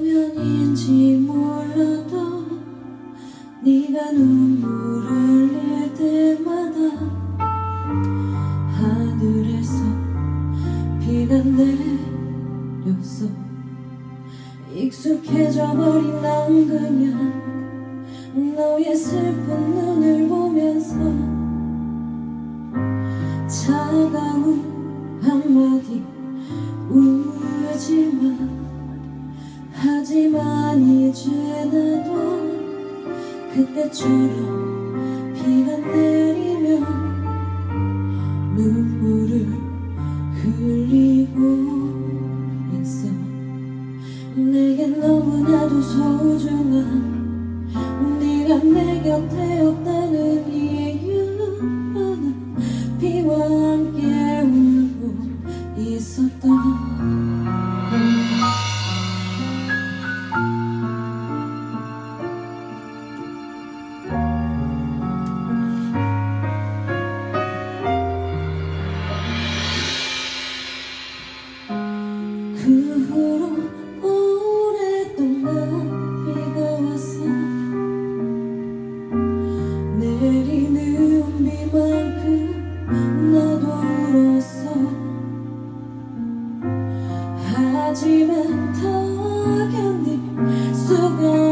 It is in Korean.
일인지 몰라도 네가 눈물 흘릴 때마다 하늘에서 비가 내렸어 익숙해져 버린 난 그냥 너의 슬픈 눈을 보면서 차가운 하지만 이제 나도 그때처럼 비가 내리면 눈물을 흘리고 있어. 내겐 너무나도 소중한 네가 내 곁에 없다 그 후로 오랫동안 비가 왔어 내리는 비만큼 나도 울었어. 하지만 더 견딜 수가